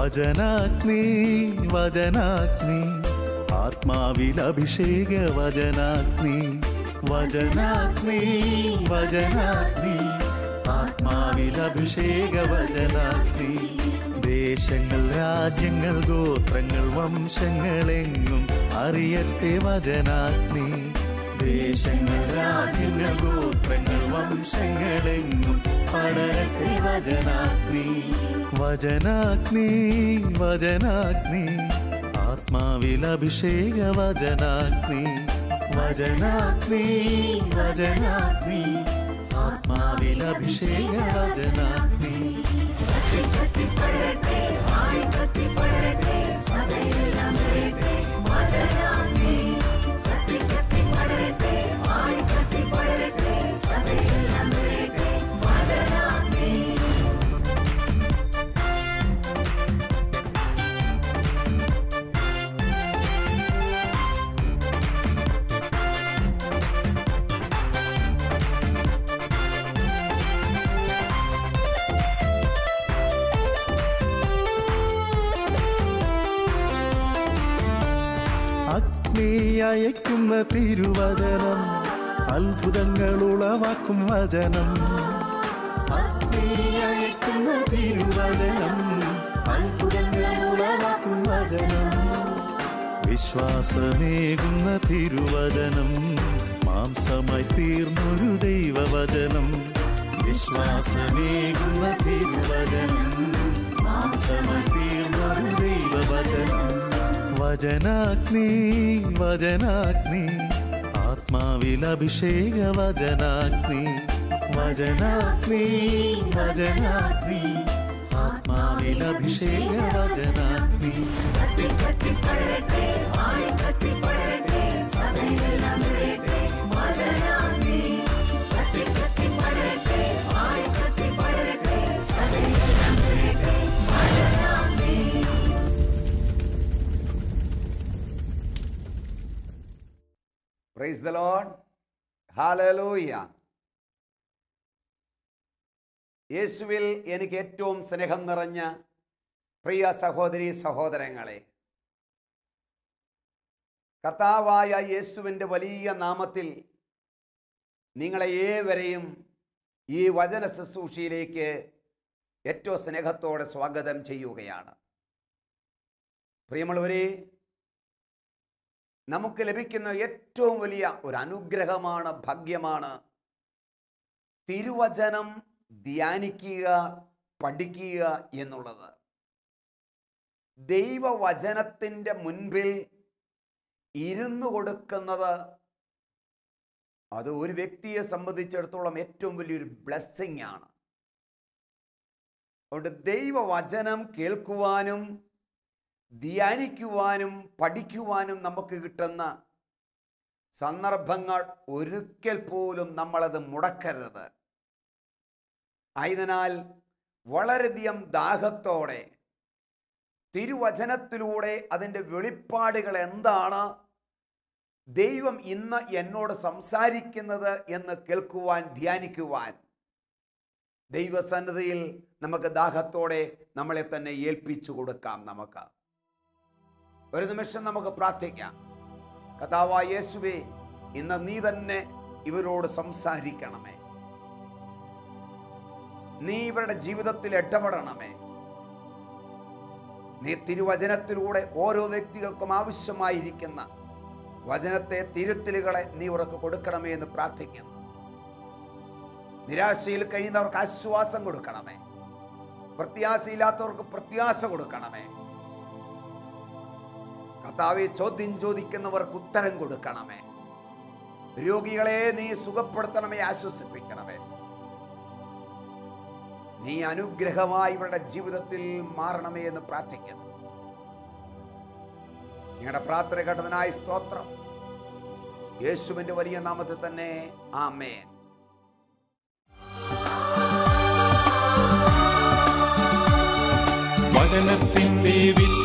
വചനാഗ്നി വചനാഗ്നി. ആത്മാവിൽ അഭിഷേക വചനാഗ്നി. വചനാഗ്നി വചനാഗ്നി. ആത്മാവിൽ അഭിഷേക വചനാഗ്നി. ദേശങ്ങൾ രാജ്യങ്ങൾ ഗോത്രങ്ങൾ വംശങ്ങളെങ്ങും അറിയട്ടെ വചനാഗ്നി. ദേശങ്ങൾ രാജ്യങ്ങൾ ഗോത്രങ്ങൾ വംശങ്ങളെങ്ങും പടരട്ടെ വചനാഗ്നി. വചനാഗ്നി വചനാഗ്നി ആത്മാവിൽ അഭിഷേക വചനാഗ്നി വചനാഗ്നി വചനാഗ്നി ആത്മാവിൽ അഭിഷേക വചനാഗ്നി അഗ്നി തിരുവചനം അത്ഭുതങ്ങൾ ഉളവാക്കും വചനം അത്ഭുതങ്ങൾ ഉളവാക്കും വചനം. വിശ്വാസമേകുന്ന തിരുവചനം മാംസമായി തീർന്നൊരു ദൈവവചനം. വിശ്വാസമേകുന്ന തിരുവചനം മാംസമായി തീർന്നൊരു ദൈവവചനം. വചനാഗ്നി വചനാഗ്നി ആത്മാവിൽ അഭിഷേക വചനാഗ്നി വചനാഗ്നി വചനാഗ്നി ആത്മാവിൽ അഭിഷേക വചനാഗ്നി പ്രൈസ് ദ ലോഡ് ഹാലലൂയ യേശുവിൽ എനിക്ക് ഏറ്റവും സ്നേഹം നിറഞ്ഞ പ്രിയ സഹോദരി സഹോദരങ്ങളെ കർത്താവായ യേശുവിന്റെ വലിയ നാമത്തിൽ നിങ്ങളെ ഏവരെയും ഈ വചന ശുശ്രൂഷയിലേക്ക് ഏറ്റവും സ്നേഹത്തോടെ സ്വാഗതം ചെയ്യുകയാണ്. പ്രിയമുള്ളവരെ നമുക്ക് ലഭിക്കുന്ന ഏറ്റവും വലിയ ഒരു അനുഗ്രഹമാണ് ഭാഗ്യമാണ് തിരുവചനം ധ്യാനിക്കുക പഠിക്കുക എന്നുള്ളത്. ദൈവവചനത്തിന്റെ മുൻപിൽ ഇരുന്നു കൊടുക്കുന്നത് അത് ഒരു വ്യക്തിയെ സംബന്ധിച്ചിടത്തോളം ഏറ്റവും വലിയൊരു ബ്ലെസ്സിങ് ആണ് അതുകൊണ്ട് ദൈവവചനം കേൾക്കുവാനും ധ്യാനിക്കുവാനും പഠിക്കുവാനും നമുക്ക് കിട്ടുന്ന സന്ദർഭങ്ങൾ ഒരിക്കൽ പോലും നമ്മളത് മുടക്കരുത്. ആയതിനാൽ വളരെയധികം ദാഹത്തോടെ തിരുവചനത്തിലൂടെ അതിന്റെ വെളിപ്പാടുകൾ എന്താണ്? ദൈവം ഇന്ന് എന്നോട് സംസാരിക്കുന്നത് എന്ന് കേൾക്കുവാൻ ധ്യാനിക്കുവാൻ ദൈവസന്നദ്ധയിൽ നമുക്ക് ദാഹത്തോടെ നമ്മളെ തന്നെ ഏൽപ്പിച്ചു കൊടുക്കാം നമുക്ക്. ഒരു നിമിഷം നമുക്ക് പ്രാർത്ഥിക്കാം. കഥാവായ യേശുവേ ഇന്ന് നീ തന്നെ ഇവരോട് സംസാരിക്കണമേ. നീ ഇവരുടെ ജീവിതത്തിൽ ഇടപെടണമേ. നീ തിരുവചനത്തിലൂടെ ഓരോ വ്യക്തികൾക്കും ആവശ്യമായിരിക്കുന്ന വചനത്തെ തിരുത്തലുകളെ നീ ഇവർക്ക് കൊടുക്കണമേ എന്ന് പ്രാർത്ഥിക്കുന്നു. നിരാശയിൽ കഴിയുന്നവർക്ക് ആശ്വാസം കൊടുക്കണമേ. പ്രത്യാശയില്ലാത്തവർക്ക് പ്രത്യാശ കൊടുക്കണമേ. കർത്താവെ ചോദ്യം ചോദിക്കുന്നവർക്ക് ഉത്തരം കൊടുക്കണമേ. രോഗികളെ നീ സുഖപ്പെടുത്തണമേ ആശ്വസിപ്പിക്കണമേ. നീ അനുഗ്രഹമായി ഇവരുടെ ജീവിതത്തിൽ മാറണമേ എന്ന് പ്രാർത്ഥിക്കുന്നു. നിങ്ങളുടെ പ്രാർത്ഥന കേട്ടതിനായി സ്തോത്രം. യേശുവിന്റെ വലിയ നാമത്തിൽ തന്നെ ആമേൻ. വചനത്തിന്റെ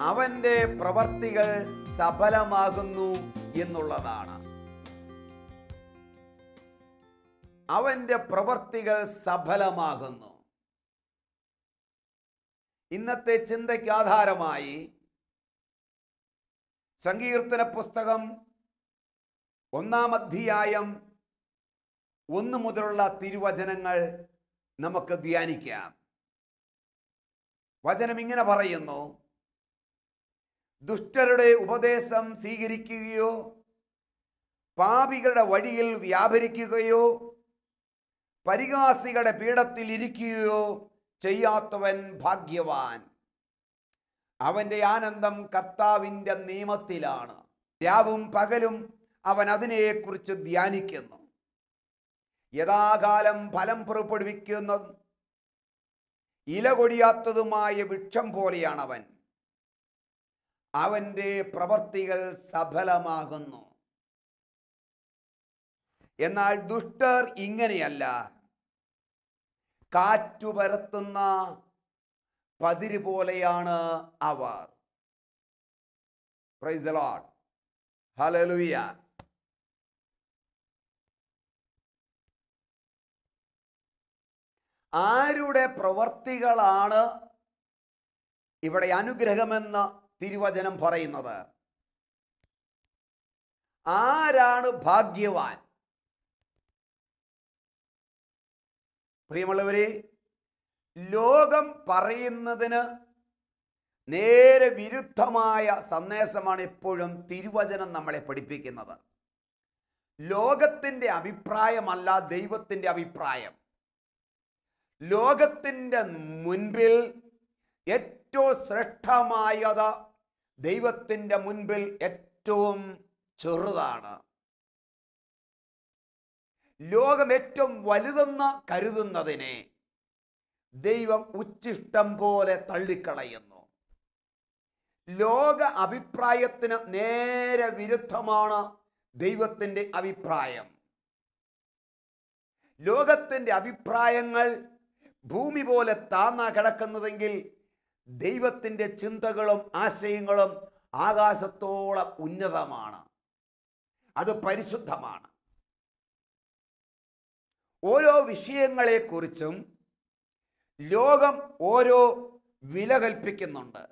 അവന്റെ പ്രവർത്തികൾ സഫലമാകുന്നു എന്നുള്ളതാണ്. അവന്റെ പ്രവർത്തികൾ സഫലമാകുന്നു. ഇന്നത്തെ ചിന്തയ്ക്ക് ആധാരമായി സങ്കീർത്തന പുസ്തകം ഒന്നാം അധ്യായം ഒന്ന് മുതലുള്ള തിരുവചനങ്ങൾ നമുക്ക് ധ്യാനിക്കാം. വചനം ഇങ്ങനെ പറയുന്നു ദുഷ്ടരുടെ ഉപദേശം സ്വീകരിക്കുകയോ പാപികളുടെ വഴിയിൽ വ്യാപരിക്കുകയോ പരിഹാസികളുടെ പീഠത്തിൽ ഇരിക്കുകയോ ചെയ്യാത്തവൻ ഭാഗ്യവാൻ. അവന്റെ ആനന്ദം കർത്താവിന്റെ നിയമത്തിലാണ്. രാവും പകലും അവൻ അതിനെക്കുറിച്ച് ധ്യാനിക്കുന്നു. യഥാകാലം ഫലം പുറപ്പെടുവിക്കുന്ന ഇല കൊടിയാത്തതുമായ വൃക്ഷം പോലെയാണ് അവൻ പ്രവൃത്തികൾ പ്രവർത്തികൾ സഫലമാകുന്നു. എന്നാൽ ദുഷ്ടർ ഇങ്ങനെയല്ല. കാറ്റു പരത്തുന്ന പതിര് പോലെയാണ് അവർ. പ്രൈസ് ആരുടെ പ്രവർത്തികളാണ് ഇവിടെ അനുഗ്രഹമെന്ന് തിരുവചനം പറയുന്നത്. ആരാണ് ഭാഗ്യവാൻ? പ്രിയമുള്ളവരെ ലോകം പറയുന്നതിന് നേരെ വിരുദ്ധമായ സന്ദേശമാണ് എപ്പോഴും തിരുവചനം നമ്മളെ പഠിപ്പിക്കുന്നത്. ലോകത്തിന്റെ അഭിപ്രായമല്ല ദൈവത്തിന്റെ അഭിപ്രായം. ലോകത്തിന്റെ മുൻപിൽ ഏറ്റവും ശ്രേഷ്ഠമായത് ദൈവത്തിന്റെ മുൻപിൽ ഏറ്റവും ചെറുതാണ്. ലോകം ഏറ്റവും വലുതെന്ന് കരുതുന്നതിനെ ദൈവം ഉച്ചിഷ്ടം പോലെ തള്ളിക്കളയുന്നു. ലോക അഭിപ്രായത്തിന് നേരെ വിരുദ്ധമാണ് ദൈവത്തിന്റെ അഭിപ്രായം. ലോകത്തിന്റെ അഭിപ്രായങ്ങൾ ഭൂമി പോലെ താന്ന കിടക്കുന്നതെങ്കിൽ ദൈവത്തിന്റെ ചിന്തകളും ആശയങ്ങളും ആകാശത്തോളം ഉന്നതമാണ്. അത് പരിശുദ്ധമാണ്. ഓരോ വിഷയങ്ങളെക്കുറിച്ചും ലോകം ഓരോ വില കൽപ്പിക്കുന്നുണ്ട്.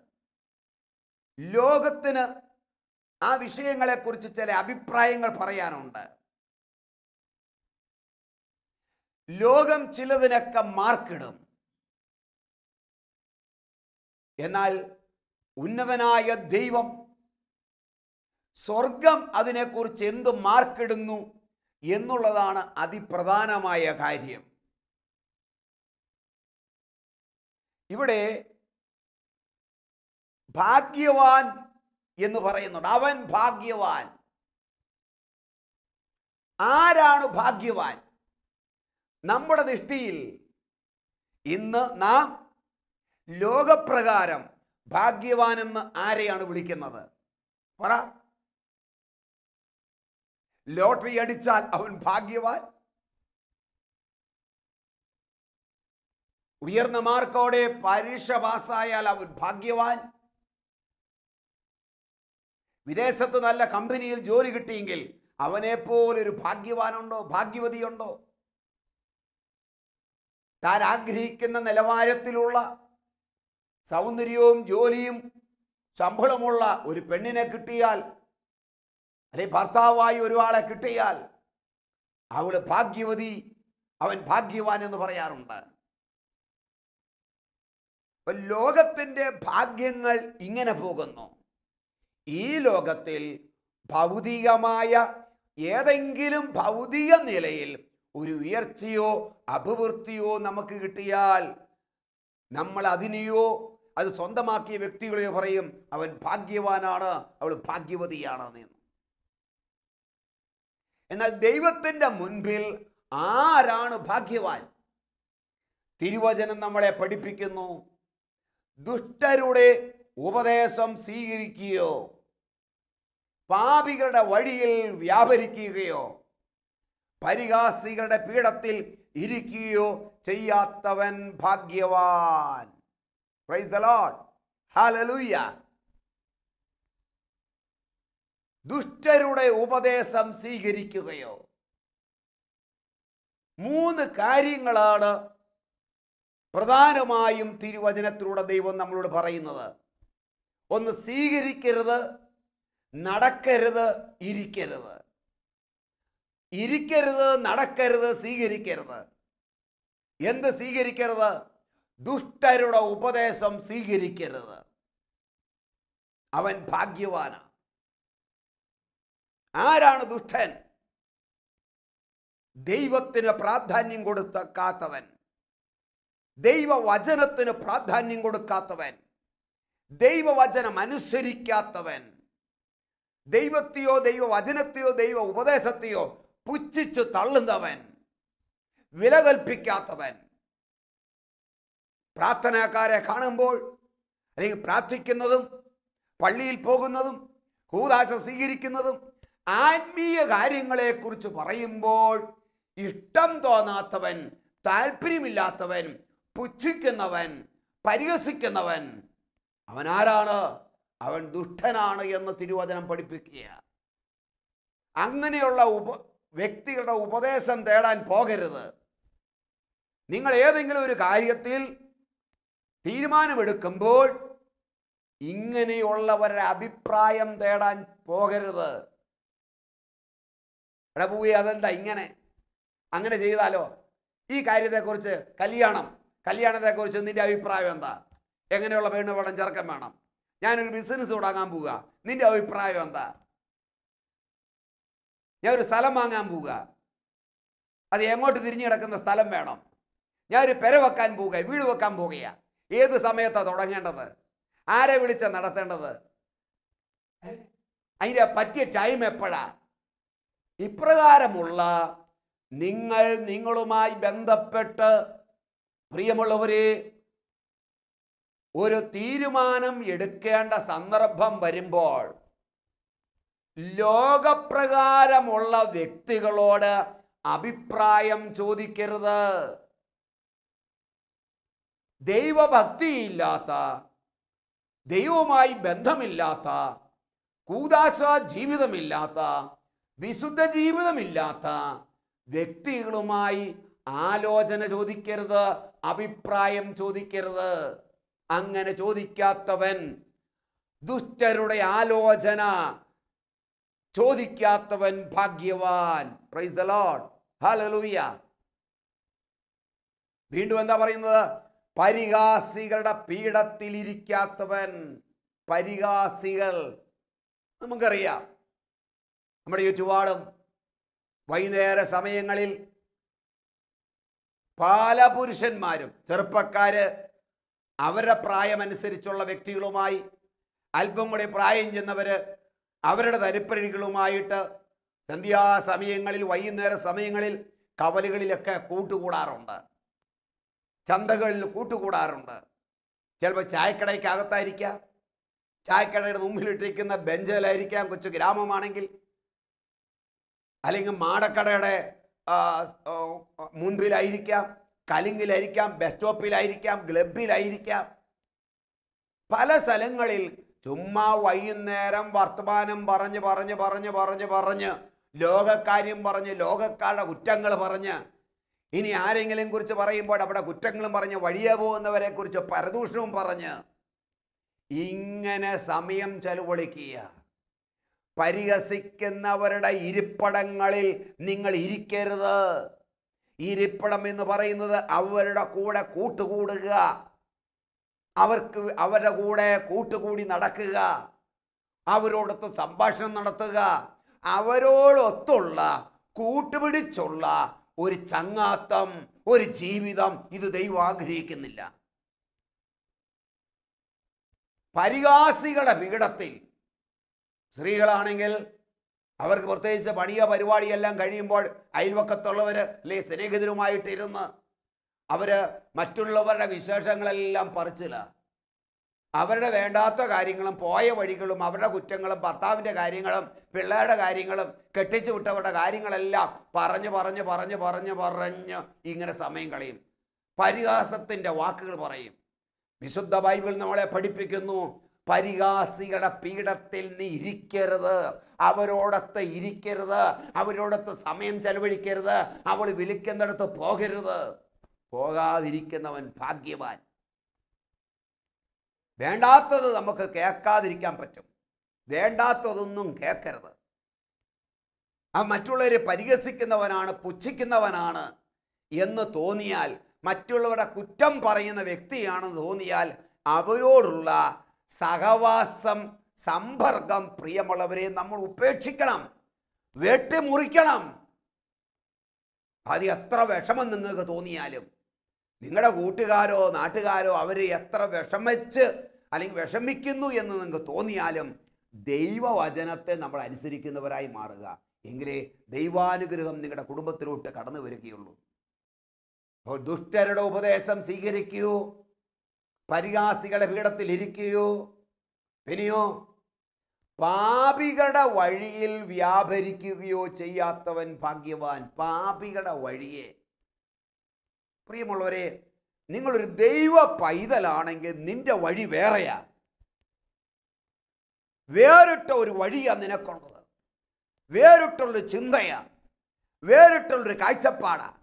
ലോകത്തിന് ആ വിഷയങ്ങളെക്കുറിച്ച് ചില അഭിപ്രായങ്ങൾ പറയാനുണ്ട്. ലോകം ചിലതിനൊക്കെ മാർക്കിടും. എന്നാൽ ഉന്നതനായ ദൈവം സ്വർഗം അതിനെക്കുറിച്ച് എന്ത് മാർക്കിടുന്നു എന്നുള്ളതാണ് അതിപ്രധാനമായ കാര്യം. ഇവിടെ ഭാഗ്യവാൻ എന്ന് പറയുന്നുണ്ട്. അവൻ ഭാഗ്യവാൻ. ആരാണ് ഭാഗ്യവാൻ? നമ്മുടെ ദൃഷ്ടിയിൽ ഇന്ന് നാം ലോകപ്രകാരം ഭാഗ്യവാൻ എന്ന് ആരെയാണ് വിളിക്കുന്നത്? പറ. ലോട്ടറി അടിച്ചാൽ അവൻ ഭാഗ്യവാൻ? ഉയർന്ന മാർക്കോടെ പരീക്ഷ പാസ്സായാൽ അവൻ ഭാഗ്യവാൻ? വിദേശത്ത് നല്ല കമ്പനിയിൽ ജോലി കിട്ടിയെങ്കിൽ അവനെ പോലൊരു ഭാഗ്യവാനുണ്ടോ ഭാഗ്യവതിയുണ്ടോ? താൻ ആഗ്രഹിക്കുന്ന നിലവാരത്തിലുള്ള സൗന്ദര്യവും ജോലിയും ശമ്പളമുള്ള ഒരു പെണ്ണിനെ കിട്ടിയാൽ അല്ലെ ഭർത്താവായി ഒരാളെ കിട്ടിയാൽ അവൾ ഭാഗ്യവതി അവൻ ഭാഗ്യവാൻ എന്ന് പറയാറുണ്ട്. ലോകത്തിന്റെ ഭാഗ്യങ്ങൾ ഇങ്ങനെ പോകുന്നു. ഈ ലോകത്തിൽ ഭൗതികമായ ഏതെങ്കിലും ഭൗതിക നിലയിൽ ഒരു ഉയർച്ചയോ അഭിവൃദ്ധിയോ നമുക്ക് കിട്ടിയാൽ നമ്മൾ അതിനെയോ അത് സ്വന്തമാക്കിയ വ്യക്തികളെ പറയും അവൻ ഭാഗ്യവാനാണ് അവൾ ഭാഗ്യവതിയാണ് എന്ന് എന്നാൽ ദൈവത്തിന്റെ മുൻപിൽ ആരാണ് ഭാഗ്യവാൻ? തിരുവചനം നമ്മളെ പഠിപ്പിക്കുന്നു. ദുഷ്ടരുടെ ഉപദേശം സ്വീകരിക്കുകയോ പാപികളുടെ വഴിയിൽ വ്യാപരിക്കുകയോ പരിഹാസികളുടെ പീഠത്തിൽ ഇരിക്കുകയോ ചെയ്യാത്തവൻ ഭാഗ്യവാൻ. പ്രൈസ് ദ ലോർഡ് ഹല്ലേലൂയ ദുഷ്ടരുടെ ഉപദേശം സ്വീകരിക്കുകയോ. മൂന്ന് കാര്യങ്ങളാണ് പ്രധാനമായും തിരുവചനത്തിലൂടെ ദൈവം നമ്മളോട് പറയുന്നത്. ഒന്ന് സ്വീകരിക്കരുത് നടക്കരുത് ഇരിക്കരുത്. ഇരിക്കരുത് നടക്കരുത് സ്വീകരിക്കരുത്. എന്ത് സ്വീകരിക്കരുത്? ദുഷ്ടരുടെ ഉപദേശം സ്വീകരിക്കരുത്. അവൻ ഭാഗ്യവാനാണ് ആരാണ് ദുഷ്ടൻ? ദൈവത്തിന് പ്രാധാന്യം കൊടുക്കാത്തവൻ ദൈവവചനത്തിന് പ്രാധാന്യം കൊടുക്കാത്തവൻ. ദൈവവചനം അനുസരിക്കാത്തവൻ. ദൈവത്തെയോ ദൈവവചനത്തെയോ ദൈവ ഉപദേശത്തെയോ പുച്ഛിച്ചു തള്ളുന്നവൻ. വില കൽപ്പിക്കാത്തവൻ പ്രാർത്ഥനാക്കാരെ കാണുമ്പോൾ അല്ലെങ്കിൽ പ്രാർത്ഥിക്കുന്നതും പള്ളിയിൽ പോകുന്നതും കൂതാശ സ്വീകരിക്കുന്നതും ആത്മീയ കാര്യങ്ങളെക്കുറിച്ച് പറയുമ്പോൾ ഇഷ്ടം തോന്നാത്തവൻ താല്പര്യമില്ലാത്തവൻ പുച്ഛിക്കുന്നവൻ പരിഹസിക്കുന്നവൻ അവൻ ആരാണ്? അവൻ ദുഷ്ടനാണ് എന്ന് തിരുവചനം പഠിപ്പിക്കുക. അങ്ങനെയുള്ള ഉപ വ്യക്തികളുടെ ഉപദേശം തേടാൻ പോകരുത്. നിങ്ങൾ ഏതെങ്കിലും ഒരു കാര്യത്തിൽ തീരുമാനമെടുക്കുമ്പോൾ ഇങ്ങനെയുള്ളവരുടെ അഭിപ്രായം തേടാൻ പോകരുത്. എടാ പോയി അതെന്താ ഇങ്ങനെ? അങ്ങനെ ചെയ്താലോ? ഈ കാര്യത്തെക്കുറിച്ച് കല്യാണം കല്യാണത്തെക്കുറിച്ച് നിന്റെ അഭിപ്രായം എന്താ? എങ്ങനെയുള്ള പെണ്ണ് വേണം ചെറുക്കം വേണം? ഞാനൊരു ബിസിനസ് തുടങ്ങാൻ പോവുക. നിന്റെ അഭിപ്രായം എന്താ? ഞാൻ ഒരു സ്ഥലം വാങ്ങാൻ പോവുക. അത് എങ്ങോട്ട് തിരിഞ്ഞു കിടക്കുന്ന സ്ഥലം വേണം. ഞാൻ ഒരു പെര വെക്കാൻ പോവുക വീട് വെക്കാൻ പോവുകയാ ഏത് സമയത്താണ് തുടങ്ങേണ്ടത്? ആരെ വിളിച്ച നടത്തേണ്ടത്? അതിന്റെ പറ്റിയ ടൈം എപ്പോഴാ? ഇപ്രകാരമുള്ള നിങ്ങൾ നിങ്ങളുമായി ബന്ധപ്പെട്ട് പ്രിയമുള്ളവരെ ഒരു തീരുമാനം എടുക്കേണ്ട സന്ദർഭം വരുമ്പോൾ ലോകപ്രകാരമുള്ള വ്യക്തികളോട് അഭിപ്രായം ചോദിക്കരുത്. ദൈവഭക്തിയില്ലാത്ത ദൈവവുമായി ബന്ധമില്ലാത്ത കൂതാശ ജീവിതമില്ലാത്ത വിശുദ്ധ ജീവിതമില്ലാത്ത വ്യക്തികളുമായി ആലോചന ചോദിക്കരുത് അഭിപ്രായം ചോദിക്കരുത്. അങ്ങനെ ചോദിക്കാത്തവൻ ദുഷ്ടരുടെ ആലോചന ചോദിക്കാത്തവൻ ഭാഗ്യവാൻ. പ്രൈസ് ദ ലോഡ് ഹല്ലേലൂയ വീണ്ടും എന്താ പറയുന്നത്? പരിഹാസികളുടെ പീഠത്തിലിരിക്കാത്തവൻ. പരിഹാസികൾ നമുക്കറിയാം. നമ്മുടെ ചുറ്റുപാടും വൈകുന്നേര സമയങ്ങളിൽ പല പുരുഷന്മാരും ചെറുപ്പക്കാര് അവരുടെ പ്രായമനുസരിച്ചുള്ള വ്യക്തികളുമായി അല്പം കൂടി പ്രായം ചെന്നവര് അവരുടെ തരിപ്പരികളുമായിട്ട് സന്ധ്യാസമയങ്ങളിൽ വൈകുന്നേര സമയങ്ങളിൽ കവലുകളിലൊക്കെ കൂട്ടുകൂടാറുണ്ട്. ചന്തകളിൽ കൂട്ടുകൂടാറുണ്ട്. ചിലപ്പോൾ ചായക്കടയ്ക്കകത്തായിരിക്കാം. ചായക്കടയുടെ മുമ്പിലിട്ടിരിക്കുന്ന ബെഞ്ചിലായിരിക്കാം കൊച്ചു ഗ്രാമമാണെങ്കിൽ. അല്ലെങ്കിൽ മാടക്കടയുടെ മുൻപിലായിരിക്കാം കലിങ്ങിലായിരിക്കാം ബസ് സ്റ്റോപ്പിലായിരിക്കാം ക്ലബിലായിരിക്കാം പല സ്ഥലങ്ങളിൽ ചുമ്മാ വൈകുന്നേരം വർത്തമാനം പറഞ്ഞ് പറഞ്ഞ് പറഞ്ഞ് പറഞ്ഞ് പറഞ്ഞ് ലോകക്കാര്യം പറഞ്ഞ് ലോകക്കാരുടെ കുറ്റങ്ങൾ പറഞ്ഞ് ഇനി ആരെങ്കിലും കുറിച്ച് പറയുമ്പോൾ അവിടെ കുറ്റങ്ങളും പറഞ്ഞ് വഴിയെ പോകുന്നവരെ കുറിച്ച് പരദൂഷണവും പറഞ്ഞ് ഇങ്ങനെ സമയം ചെലവഴിക്കുക. പരിഹസിക്കുന്നവരുടെ ഇരിപ്പിടങ്ങളിൽ നിങ്ങൾ ഇരിക്കരുത്. ഇരിപ്പിടം എന്ന് പറയുന്നത് അവരുടെ കൂടെ കൂട്ടുകൂടുക. അവർക്ക് അവരുടെ കൂടെ കൂട്ടുകൂടി നടക്കുക. അവരോടൊത്ത് സംഭാഷണം നടത്തുക. അവരോടൊത്തുള്ള കൂട്ടുപിടിച്ചുള്ള ഒരു ചങ്ങാത്തം ഒരു ജീവിതം ഇത് ദൈവം ആഗ്രഹിക്കുന്നില്ല. പരിഹാസികളുടെ വികടത്തിൽ സ്ത്രീകളാണെങ്കിൽ അവർക്ക് പ്രത്യേകിച്ച് പണിയ പരിപാടിയെല്ലാം കഴിയുമ്പോൾ അയൽവക്കത്തുള്ളവർ അല്ലെ സ്നേഹിതരുമായിട്ടിരുന്ന് അവർ മറ്റുള്ളവരുടെ വിശേഷങ്ങളെല്ലാം പറിച്ചില്ല. അവരുടെ വേണ്ടാത്ത കാര്യങ്ങളും പോയ വഴികളും അവരുടെ കുറ്റങ്ങളും ഭർത്താവിന്റെ കാര്യങ്ങളും പിള്ളേരുടെ കാര്യങ്ങളും കെട്ടിച്ചു വിട്ടവരുടെ കാര്യങ്ങളെല്ലാം പറഞ്ഞ് പറഞ്ഞ് പറഞ്ഞ് പറഞ്ഞ് പറഞ്ഞ് ഇങ്ങനെ സമയം കളയും. പരിഹാസത്തിന്റെ വാക്കുകൾ പറയും. വിശുദ്ധ ബൈബിൾ നമ്മളെ പഠിപ്പിക്കുന്നു. പരിഹാസികളുടെ പീഠത്തിൽ നീ ഇരിക്കരുത്. അവരോടൊത്ത് ഇരിക്കരുത്. അവരോടൊത്ത് സമയം ചെലവഴിക്കരുത്. അവൾ വിളിക്കുന്നിടത്ത് പോകരുത്. പോകാതിരിക്കുന്നവൻ ഭാഗ്യവാൻ. വേണ്ടാത്തത് നമുക്ക് കേൾക്കാതിരിക്കാൻ പറ്റും. വേണ്ടാത്തതൊന്നും കേൾക്കരുത്. ആ മറ്റുള്ളവരെ പരിഹസിക്കുന്നവനാണ് പുച്ഛിക്കുന്നവനാണ് എന്ന് തോന്നിയാൽ മറ്റുള്ളവരുടെ കുറ്റം പറയുന്ന വ്യക്തിയാണെന്ന് തോന്നിയാൽ അവരോടുള്ള സഹവാസം സമ്പർക്കം പ്രിയമുള്ളവരെ നമ്മൾ ഉപേക്ഷിക്കണം. വെട്ടിമുറിക്കണം. അത് എത്ര വിഷമം നിങ്ങൾക്ക് തോന്നിയാലും. നിങ്ങളുടെ കൂട്ടുകാരോ നാട്ടുകാരോ അവർ എത്ര വിഷമിച്ച് അല്ലെങ്കിൽ വിഷമിക്കുന്നു എന്ന് നിങ്ങൾക്ക് തോന്നിയാലും ദൈവവചനത്തെ നമ്മൾ അനുസരിക്കുന്നവരായി മാറുക. എങ്കിലേ ദൈവാനുഗ്രഹം നിങ്ങളുടെ കുടുംബത്തിലോട്ട് കടന്നു വരികയുള്ളൂ. അപ്പോൾ ദുഷ്ടരുടെ ഉപദേശം സ്വീകരിക്കൂ. പരിഹാസികളുടെ പീഠത്തിൽ ഇരിക്കുകയോ പിന്നെയോ പാപികളുടെ വഴിയിൽ വ്യാപരിക്കുകയോ ചെയ്യാത്തവൻ ഭാഗ്യവാൻ. പാപികളുടെ വഴിയെ പ്രിയമുള്ളവരെ നിങ്ങളൊരു ദൈവ പൈതലാണെങ്കിൽ നിന്റെ വഴി വേറെയാ. വേറിട്ട ഒരു വഴിയാ നിനക്കുള്ളത്. വേറിട്ടുള്ളൊരു ചിന്തയാ. വേറിട്ടുള്ളൊരു കാഴ്ചപ്പാടാ.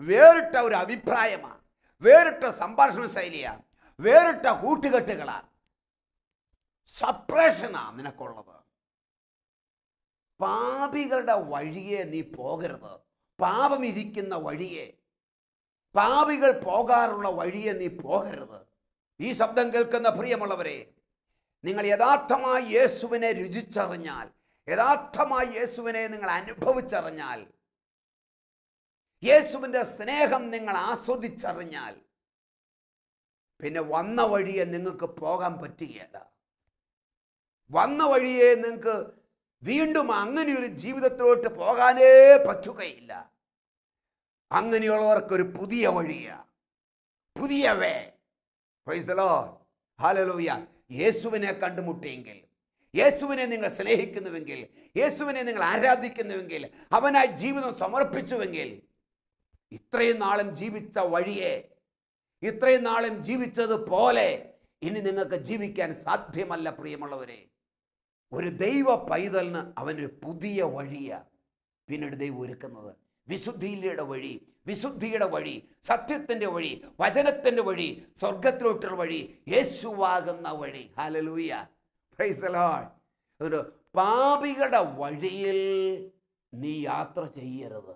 വേറിട്ട ഒരു അഭിപ്രായമാ. വേറിട്ട സംഭാഷണ ശൈലിയാ. വേറിട്ട കൂട്ടുകെട്ടുകളാ. സപ്രേഷനാ നിനക്കുള്ളത്. പാപികളുടെ വഴിയെ നീ പോകരുത്. പാപം ഇരിക്കുന്ന വഴിയെ പാപികൾ പോകാറുള്ള വഴിയെ നീ പോകരുത്. ഈ ശബ്ദം കേൾക്കുന്ന പ്രിയമുള്ളവരെ നിങ്ങൾ യഥാർത്ഥമായി യേശുവിനെ രുചിച്ചറിഞ്ഞാൽ യഥാർത്ഥമായി യേശുവിനെ നിങ്ങൾ അനുഭവിച്ചറിഞ്ഞാൽ യേശുവിന്റെ സ്നേഹം നിങ്ങൾ ആസ്വദിച്ചറിഞ്ഞാൽ പിന്നെ വന്ന വഴിയെ നിങ്ങൾക്ക് പോകാൻ പറ്റുകയില്ല വന്ന വഴിയെ നിങ്ങൾക്ക് വീണ്ടും അങ്ങനെ ഒരു ജീവിതത്തിലോട്ട് പോകാനേ പറ്റുകയില്ല. അങ്ങനെയുള്ളവർക്കൊരു പുതിയ വഴിയാ പുതിയ വേ. പ്രൈസലോ ഹാലലോയ യേശുവിനെ കണ്ടുമുട്ടിയെങ്കിൽ യേശുവിനെ നിങ്ങൾ സ്നേഹിക്കുന്നുവെങ്കിൽ യേശുവിനെ നിങ്ങൾ ആരാധിക്കുന്നുവെങ്കിൽ അവനായി ജീവിതം സമർപ്പിച്ചുവെങ്കിൽ ഇത്രയും നാളും ജീവിച്ച വഴിയെ ഇത്രയും നാളും ജീവിച്ചതുപോലെ ഇനി നിങ്ങൾക്ക് ജീവിക്കാൻ സാധ്യമല്ല പ്രിയമുള്ളവരെ. ഒരു ദൈവ പൈതലിന് അവനൊരു പുതിയ വഴിയാണ് പിന്നീട് ദൈവം ഒരുക്കുന്നത്. വിശുദ്ധിയുടെ വഴി വിശുദ്ധിയുടെ വഴി സത്യത്തിന്റെ വഴി വചനത്തിന്റെ വഴി സ്വർഗത്തിലോട്ടുള്ള വഴി യേശുവാകുന്ന വഴി. ഹാലലൂയ ഒരു പാപികളുടെ വഴിയിൽ നീ യാത്ര ചെയ്യരുത്.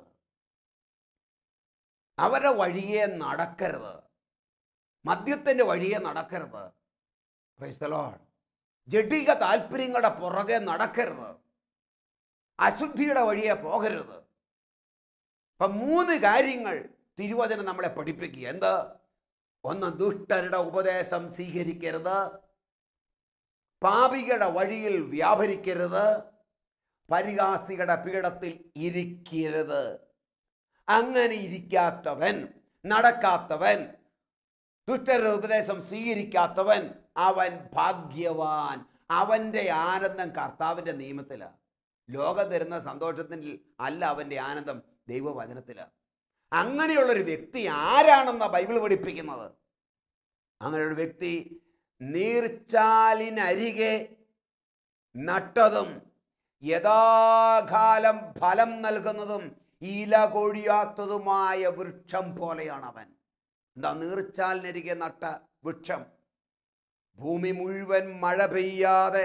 അവരുടെ വഴിയെ നടക്കരുത്. മദ്യത്തിന്റെ വഴിയെ നടക്കരുത്. ലോർഡ് ജഡിക താല്പര്യങ്ങളുടെ പുറകെ നടക്കരുത്. അശുദ്ധിയുടെ വഴിയെ പോകരുത്. അപ്പം മൂന്ന് കാര്യങ്ങൾ തിരുവചനം നമ്മളെ പഠിപ്പിക്കുക. എന്ത്? ഒന്ന് ദുഷ്ടരുടെ ഉപദേശം സ്വീകരിക്കരുത്. പാപികളുടെ വഴിയിൽ വ്യാപരിക്കരുത്. പരിഹാസികളുടെ പീഠത്തിൽ ഇരിക്കരുത്. അങ്ങനെ ഇരിക്കാത്തവൻ നടക്കാത്തവൻ ദുഷ്ടരുടെ ഉപദേശം സ്വീകരിക്കാത്തവൻ അവൻ ഭാഗ്യവാൻ. അവന്റെ ആനന്ദം കർത്താവിന്റെ നിയമത്തിലാണ്. ലോകം തരുന്ന സന്തോഷത്തിൽ അല്ല അവന്റെ ആനന്ദം. ദൈവവചനത്തിലാണ് അങ്ങനെയുള്ളൊരു വ്യക്തി ആരാണെന്ന ബൈബിൾ പഠിപ്പിക്കുന്നത്? അങ്ങനെയൊരു വ്യക്തി നീർച്ചാലിനരികെ നട്ടതും യഥാകാലം ഫലം നൽകുന്നതും ഇല കൊഴിയാത്തതുമായ വൃക്ഷം പോലെയാണ് അവൻ എന്താ നീർച്ചാലിനരികെ നട്ട വൃക്ഷം? ഭൂമി മുഴുവൻ മഴ പെയ്യാതെ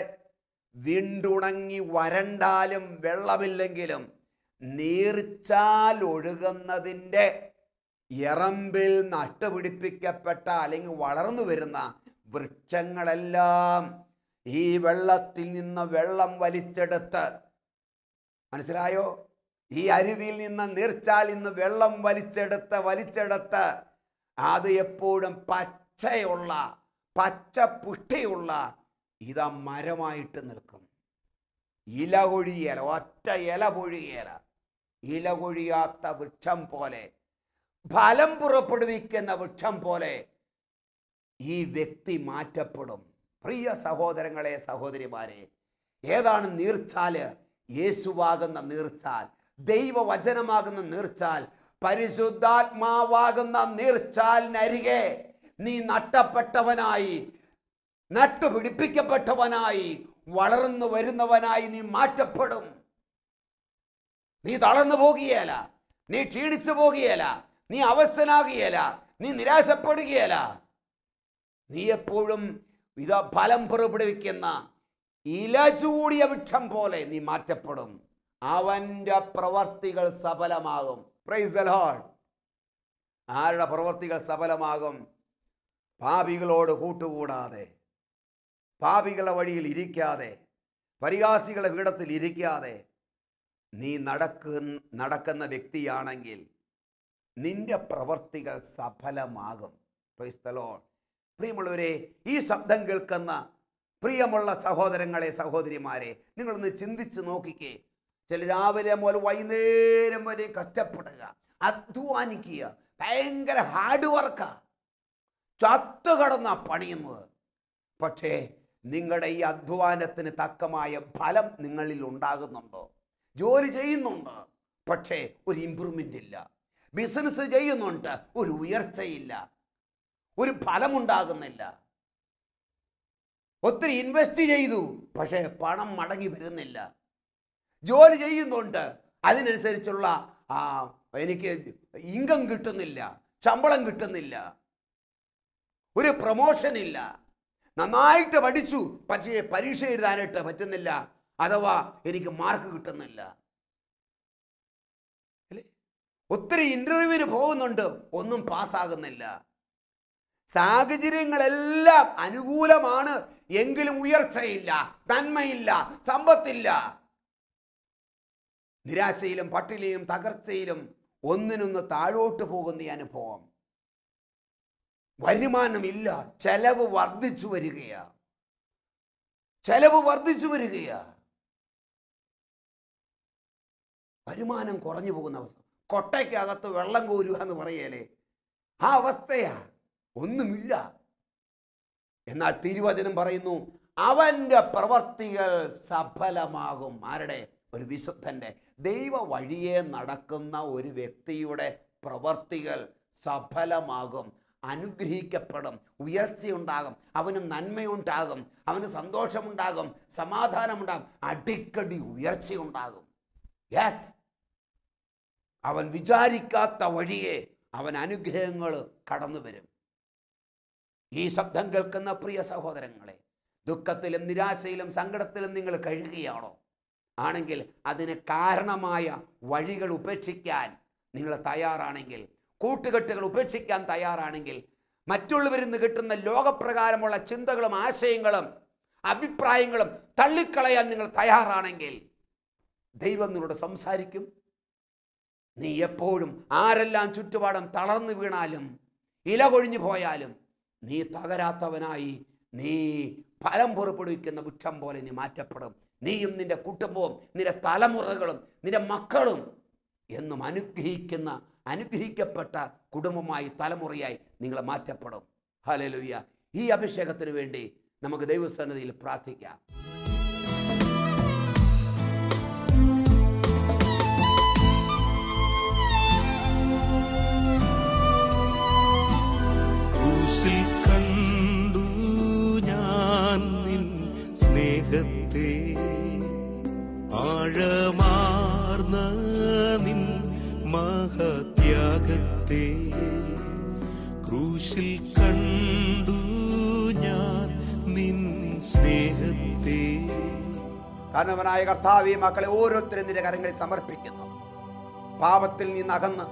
വിണ്ടുണങ്ങി വരണ്ടാലും വെള്ളമില്ലെങ്കിലും നീർച്ചാൽ ഒഴുകുന്നതിന്റെ എറമ്പിൽ നട്ടുപിടിപ്പിക്കപ്പെട്ട അല്ലെങ്കിൽ വളർന്നു വരുന്ന വൃക്ഷങ്ങളെല്ലാം ഈ വെള്ളത്തിൽ നിന്ന് വെള്ളം വലിച്ചെടുത്ത്. മനസ്സിലായോ? ഈ അരുവിയിൽ നിന്ന് നീർച്ചാൽ നിന്ന് വെള്ളം വലിച്ചെടുത്ത് വലിച്ചെടുത്ത് അത് എപ്പോഴും പച്ചയുള്ള പച്ച പുഷ്ടിയുള്ള ഇതാ മരമായിട്ട് നിൽക്കും. ഇല കൊഴിയല ഒറ്റ ഇല പൊഴിയല ഇല കൊഴിയാത്ത വൃക്ഷം പോലെ ഫലം പുറപ്പെടുവിക്കുന്ന വൃക്ഷം പോലെ ഈ വ്യക്തി മാറ്റപ്പെടും. പ്രിയ സഹോദരങ്ങളെ സഹോദരിമാരെ ഏതാണ് നീർച്ചാൽ? യേശുവാകുന്ന നീർച്ചാൽ ദൈവവചനമാകുന്ന നീർച്ചാൽ പരിശുദ്ധാത്മാവാകുന്ന നീർച്ചാലിനരികെ നീ നട്ടപ്പെട്ടവനായി നട്ടുപിടിപ്പിക്കപ്പെട്ടവനായി വളർന്നു വരുന്നവനായി നീ മാറ്റപ്പെടും. നീ തളർന്നു പോകുകയല്ല. നീ ക്ഷീണിച്ചു പോകുകയല്ല. നീ അവസ്ഥനാകുകയല്ല നീ നിരാശപ്പെടുകയല്ല. നീ എപ്പോഴും ഇതാ ഫലം പുറപ്പെടുവിക്കുന്ന ഇല ചൂടിയ വൃക്ഷം പോലെ നീ മാറ്റപ്പെടും. അവന്റെ പ്രവർത്തികൾ സഫലമാകും. പ്രൈസ് ലോർഡ് ആരുടെ പ്രവർത്തികൾ സഫലമാകും? പാപികളോട് കൂട്ടുകൂടാതെ. പാപികളുടെ വഴിയിൽ ഇരിക്കാതെ. പരിഹാസികളുടെ പീഠത്തിൽ ഇരിക്കാതെ. നീ നടക്കു നടക്കുന്ന വ്യക്തിയാണെങ്കിൽ നിന്റെ പ്രവർത്തികൾ സഫലമാകും. Lord. പ്രിയമുള്ളവരെ ഈ ശബ്ദം കേൾക്കുന്ന പ്രിയമുള്ള സഹോദരങ്ങളെ സഹോദരിമാരെ നിങ്ങളൊന്ന് ചിന്തിച്ച് നോക്കിക്കേ. ചില രാവിലെ മുതൽ വൈകുന്നേരം വരെ കഷ്ടപ്പെടുക അധ്വാനിക്കുക ഭയങ്കര ഹാർഡ് വർക്കാ ചത്തുകടന്ന പണിയുന്നത് പക്ഷേ നിങ്ങളുടെ ഈ അധ്വാനത്തിന് തക്കമായ ഫലം നിങ്ങളിൽ ഉണ്ടാകുന്നുണ്ടോ? ജോലി ചെയ്യുന്നുണ്ട് പക്ഷേ ഒരു ഇമ്പ്രൂവ്മെന്റ് ഇല്ല. ബിസിനസ് ചെയ്യുന്നുണ്ട് ഒരു ഉയർച്ചയില്ല. ഒരു ഫലമുണ്ടാകുന്നില്ല. ഒത്തിരി ഇൻവെസ്റ്റ് ചെയ്തു പക്ഷേ പണം മടങ്ങി വരുന്നില്ല. ജോലി ചെയ്യുന്നുണ്ട് അതിനനുസരിച്ചുള്ള ആ എനിക്ക് ഇൻകം കിട്ടുന്നില്ല ശമ്പളം കിട്ടുന്നില്ല. ഒരു പ്രൊമോഷൻ ഇല്ല. നന്നായിട്ട് പഠിച്ചു പക്ഷേ പരീക്ഷ എഴുതാനായിട്ട് പറ്റുന്നില്ല. അഥവാ എനിക്ക് മാർക്ക് കിട്ടുന്നില്ല. അല്ലേ? ഒത്തിരി ഇന്റർവ്യൂവിന് പോകുന്നുണ്ട് ഒന്നും പാസ്സാകുന്നില്ല. സാഹചര്യങ്ങളെല്ലാം അനുകൂലമാണ് എങ്കിലും ഉയർച്ചയില്ല നന്മയില്ല സമ്പത്തില്ല. നിരാശയിലും പട്ടിണിയിലും തകർച്ചയിലും ഒന്നിനൊന്ന് താഴോട്ട് പോകുന്ന അനുഭവം. വരുമാനമില്ല ചെലവ് വർദ്ധിച്ചു വരികയാ. ചെലവ് വർദ്ധിച്ചു വരികയാ. വരുമാനം കുറഞ്ഞു പോകുന്ന അവസ്ഥ. കൊട്ടയ്ക്കകത്ത് വെള്ളം കോരുക എന്ന് പറയലേ. ആ അവസ്ഥയാ. ഒന്നുമില്ല. എന്നാൽ തിരുവചനം പറയുന്നു അവന്റെ പ്രവർത്തികൾ സഫലമാകും. ആരുടെ? ഒരു വിശുദ്ധന്റെ. ദൈവ വഴിയെ നടക്കുന്ന ഒരു വ്യക്തിയുടെ പ്രവർത്തികൾ സഫലമാകും. അനുഗ്രഹിക്കപ്പെടും. ഉയർച്ചയുണ്ടാകും. അവന് നന്മയുണ്ടാകും. അവന് സന്തോഷമുണ്ടാകും. സമാധാനമുണ്ടാകും. അടിക്കടി ഉയർച്ചയുണ്ടാകും. യെസ് അവൻ വിചാരിക്കാത്ത വഴിയെ അവൻ അനുഗ്രഹങ്ങൾ കടന്നു വരും. ഈ ശബ്ദം കേൾക്കുന്ന പ്രിയ സഹോദരങ്ങളെ ദുഃഖത്തിലും നിരാശയിലും സങ്കടത്തിലും നിങ്ങൾ കഴുകുകയാണോ ആണെങ്കിൽ അതിന് കാരണമായ വഴികൾ ഉപേക്ഷിക്കാൻ നിങ്ങൾ തയ്യാറാണെങ്കിൽ കൂട്ടുകെട്ടുകൾ ഉപേക്ഷിക്കാൻ തയ്യാറാണെങ്കിൽ മറ്റുള്ളവരിൽ നിന്ന് കിട്ടുന്ന ലോകപ്രകാരമുള്ള ചിന്തകളും ആശയങ്ങളും അഭിപ്രായങ്ങളും തള്ളിക്കളയാൻ നിങ്ങൾ തയ്യാറാണെങ്കിൽ ദൈവം നിന്നോട് സംസാരിക്കും. നീ എപ്പോഴും ആരെല്ലാം ചുറ്റുപാടും തളർന്നു വീണാലും ഇല കൊഴിഞ്ഞു പോയാലും നീ തകരാത്തവനായി നീ ഫലം പുറപ്പെടുവിക്കുന്ന വൃക്ഷം പോലെ നീ മാറ്റപ്പെടും. നീയും നിന്റെ കുടുംബവും നിന്റെ തലമുറകളും നിന്റെ മക്കളും എന്നും അനുഗ്രഹിക്കുന്ന അനുഗ്രഹിക്കപ്പെട്ട കുടുംബമായി തലമുറയായി നിങ്ങൾ മാറ്റപ്പെടും. ഹലലുയ്യ ഈ അഭിഷേകത്തിന് വേണ്ടി നമുക്ക് ദൈവസന്നിധിയിൽ പ്രാർത്ഥിക്കാം. ആഴമാർന്ന നിൻ മഹത്യാഗത്തെ ക്രൂശിൽ കണ്ടു ഞാൻ നിൻ സ്നേഹത്തെ. കാരണവനായ കർത്താവ് മക്കളെ ഓരോരുത്തരും നിന്റെ കരങ്ങളിൽ സമർപ്പിക്കുന്നു. പാപത്തിൽ നിന്ന് അകന്ന്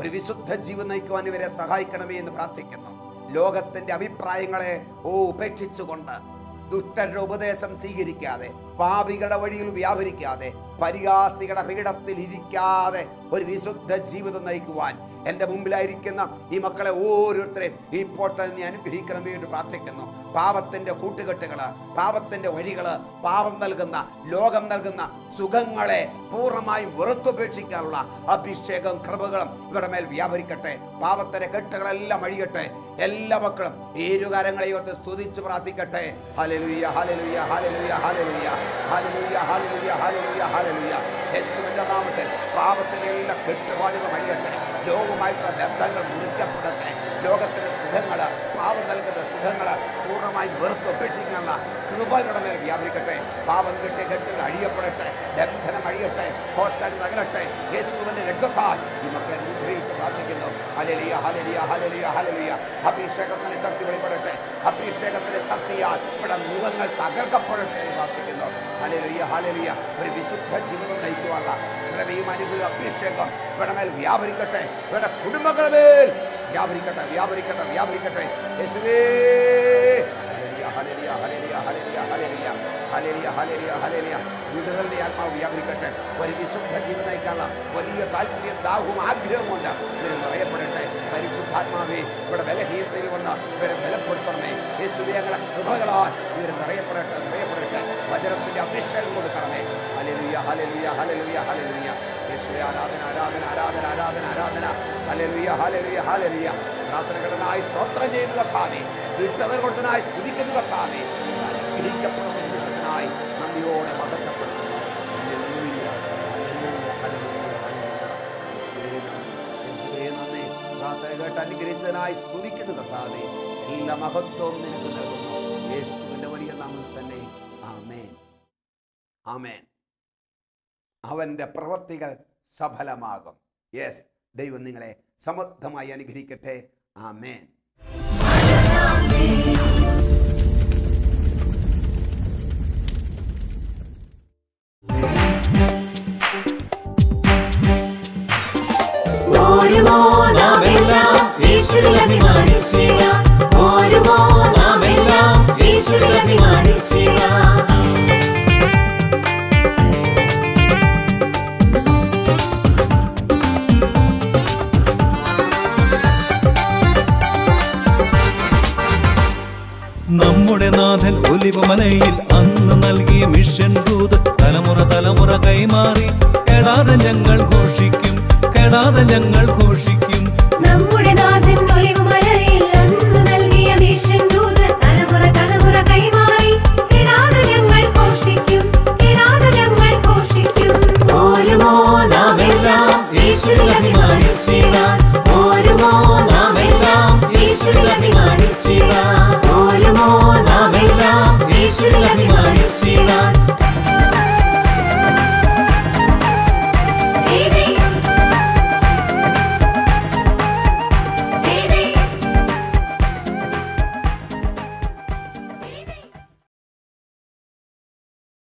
ഒരു വിശുദ്ധ ജീവൻ നയിക്കുവാൻ ഇവരെ സഹായിക്കണമേ എന്ന് പ്രാർത്ഥിക്കുന്നു. ലോകത്തിന്റെ അഭിപ്രായങ്ങളെ ഓ ഉപേക്ഷിച്ചുകൊണ്ട് ദുഷ്ടരുടെ ഉപദേശം സ്വീകരിക്കാതെ പാപികളുടെ വഴിയിൽ വ്യാപരിക്കാതെ പരിഹാസികളുടെ പീഠത്തിൽ ഇരിക്കാതെ ഒരു വിശുദ്ധ ജീവിതം നയിക്കുവാൻ എന്റെ മുമ്പിലായിരിക്കുന്ന ഈ മക്കളെ ഓരോരുത്തരെയും ഇപ്പോൾ തന്നെ അനുഗ്രഹിക്കണം എന്ന് പ്രാർത്ഥിക്കുന്നു. പാപത്തിന്റെ കൂട്ടുകെട്ടുകൾ പാപത്തിന്റെ വഴികൾ പാപം നൽകുന്ന ലോകം നൽകുന്ന സുഖങ്ങളെ പൂർണമായും വെറുത്തുപേക്ഷിക്കാനുള്ള അഭിഷേകം കൃപകളും ഇവരുടെ മേൽ വ്യാപരിക്കട്ടെ. പാപത്തിന്റെ കെട്ടുകളെല്ലാം അഴിയട്ടെ. എല്ലാ മക്കളും ഏരുകാരങ്ങളെ ഇവർക്ക് സ്തുതിച്ച് പ്രാർത്ഥിക്കട്ടെ. ഹലലുയ ഹലലുയ ഹലലുയ ഹലലുയ ഹലലുയ ഹലലുയ ഹലലുയ ഹലലുയ യേശുവിന്റെ നാമത്തിൽ പാപത്തിന്റെ എല്ലാ കെട്ടുപാടുകളും അഴിയട്ടെ. ലോകമായിട്ടുള്ള ബന്ധങ്ങൾ മുറിക്കപ്പെടട്ടെ. ലോകത്തിന്റെ സുഖങ്ങൾ പാവം നൽകുന്ന സുഖങ്ങൾ പൂർണമായി വെറുത്ത് ഉപേക്ഷിക്കാനുള്ള കൃപകളുടെ മേൽ വ്യാപരിക്കട്ടെ. പാവം കെട്ടിയ കെട്ടുകൾ അഴിയപ്പെടട്ടെ ബന്ധനം അഴിയട്ടെ കോട്ടൽ തകരട്ടെ. യേശുവിന്റെ രക്തത്താൽ ഈ മക്കളെ മുദ്രയിട്ട് പ്രാർത്ഥിക്കുന്നു. ഹലലിയ ഹലലിയ ഹലലിയ ഹലലിയ അഭിഷേകത്തിന് ശക്തി വെളിപ്പെടട്ടെ. അഭിഷേകത്തിന് ശക്തിയാൽ ഇവിടെ മുഖങ്ങൾ തകർക്കപ്പെടട്ടെ എന്ന് പ്രാർത്ഥിക്കുന്നു. ഹലലിയ ഹലലിയ ഒരു വിശുദ്ധ ജീവിതം നയിക്കുവാനുള്ള കൃപയും അഭിഷേകം ഇവിടെ മേൽ വ്യാപരിക്കട്ടെ. ഇവിടെ കുടുംബങ്ങളുടെ മേൽ വ്യാപരിക്കട്ടെ വ്യാപരിക്കട്ടെ വ്യാപരിക്കട്ടെ. യേശുവേ ഹല്ലേലൂയ, ഹല്ലേലൂയ, ഹല്ലേലൂയ, ഹല്ലേലൂയ, ഹല്ലേലൂയ, ഹല്ലേലൂയ, ഹല്ലേലൂയ. വിടുതലിന്റെ ആത്മാവ് വ്യാപരിക്കട്ടെ. ഒരു വിശുദ്ധ ജീവിതം നയിക്കാനുള്ള വലിയ താല്പര്യം ദാഹവും ആഗ്രഹവും കൊണ്ട് ഇവർ നിറയപ്പെടട്ടെ. പരിശുദ്ധാത്മാവേ ഇവിടെ ബലഹീനതയിൽ വന്ന് ഇവരെ ബലപ്പെടുത്തണമേ. യേശുവേ ഞങ്ങളെ കൃപകളാൽ ഇവർ നിറയപ്പെടട്ടെ നിറയപ്പെടട്ടെ. വചനത്തിന്റെ അഭിഷേകം കൊടുക്കണമേ. ഹല്ലേലൂയ ഹല്ലേലൂയ ഹല്ലേലൂയ ഹല്ലേലൂയ. യേശുവേ ആരാധന ആരാധന ആരാധന ആരാധന ആരാധന. ഹല്ലേലൂയ ഹല്ലേലൂയ ഹല്ലേലൂയ. പ്രാർത്ഥനകളായി സ്തോത്രം ചെയ്തു കർത്താവേ. വിട്ടവർ കൊടുത്തനായി സ്തുതിക്കുന്ന കർത്താവേ. അനുഗ്രഹിക്കപ്പെടുന്ന നിമിഷത്തിനായി നന്ദിയോടെ. പ്രാർത്ഥന കേട്ട് അനുഗ്രഹിച്ചതിനായി സ്തുതിക്കുന്നു കർത്താവേ. എല്ലാ മഹത്വവും നിനക്ക് നൽകുന്നു. യേശുവിന്റെ വലിയ നാമത്തിൽ തന്നെ. ആമേൻ. ആമേൻ. അവന്റെ പ്രവൃത്തികൾ സഫലമാകും. യെസ് ദൈവം നിങ്ങളെ സമർത്ഥമായി അനുഗ്രഹിക്കട്ടെ. ആമേൻ. ഓരുമോ നാമെല്ലാം ഈശ്വരിൽ അഭിമാനിച്ചിടാം. ഓരുമോ നാമെല്ലാം ഈശ്വരിൽ അഭിമാനിച്ചിടാം. നമ്മുടെ നാഥൻ ഒലിവുമലയിൽ അന്ന് നൽകിയ മിഷൻ ദൂത് തലമുറ തലമുറ കൈമാറി. കെടാതെ ഞങ്ങൾ ഘോഷിക്കും കെടാതെ ഞങ്ങൾ ഘോഷിക്കും.